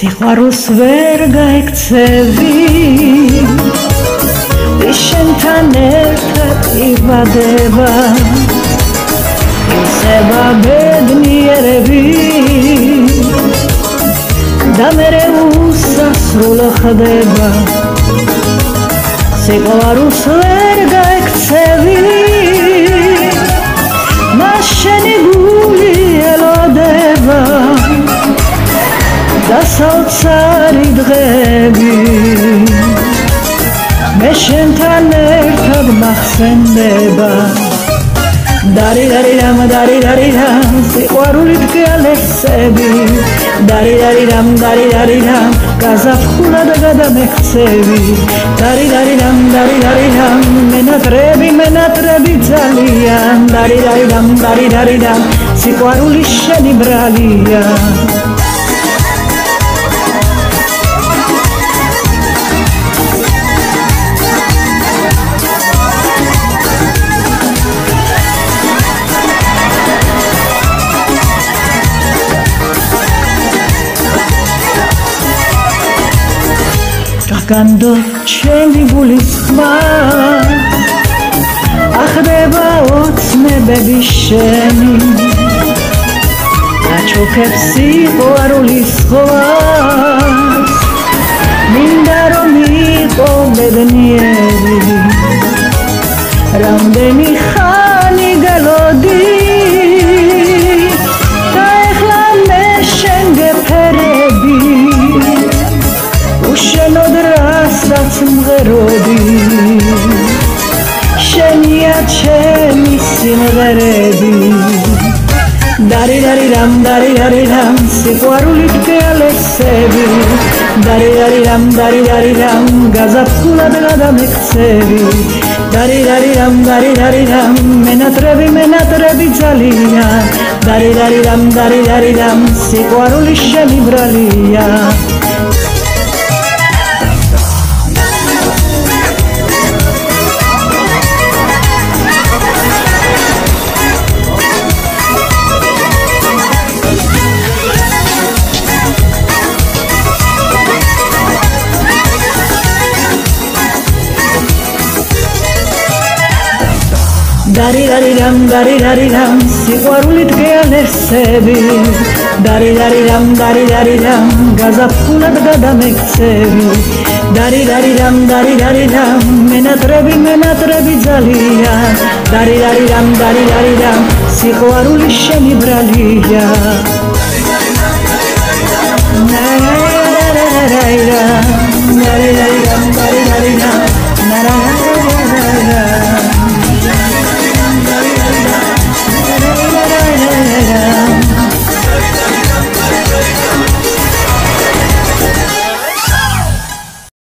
სიყვარულს ვერ გაიქცევი. შენთან ერთად იბადება. ისება ბედნიერები. და მე უსასრულო ხდება. სიყვარულს ვერ გაიქცევი და საოცარი დღები. მე შენთან ერთად მახსენდება. დარი დარი რამ დარი დარი რამ სიყვარული დგალესები დარი დარი რამ დარი დარი რამ გაზაფხულა და გადამექცევი. დარი დარი რამ დარი დარი რამ მენატრები მენატრები ძალიან. დარი დარი რამ დარი დარი რამ სიყვარული შენი ბრალია განდო ჩემი გულის ხმა. ახდება ოცნებები შენი. აჩოქებს სიყვარულის ხვას მინდა რომ იყო ბედნიერი სიმღეროდი შენია ჩემი სიმღერები. დარი დარი რამ დარი დარი რამ სიყვარული დგელესები დარი დარი რამ დარი დარი რამ გაზაფხულად გადამექცევი დარი დარი რამ დარი დარი რამ მენატრები მენატრები ძალიან. დარი დარი რამ დარი დარი რამ სიყვარული შენი ბრალია დარი დარი რამ დარი დარი რამ სიყვარული დგეალესები დარი დარი რამ დარი დარი რამ გაზაფხულად გადამექცევი დარი დარი რამ დარი დარი რამ მენატრები მენატრები ძალიან დარი დარი რამ დარი დარი რამ სიყვარული შენი ბრალია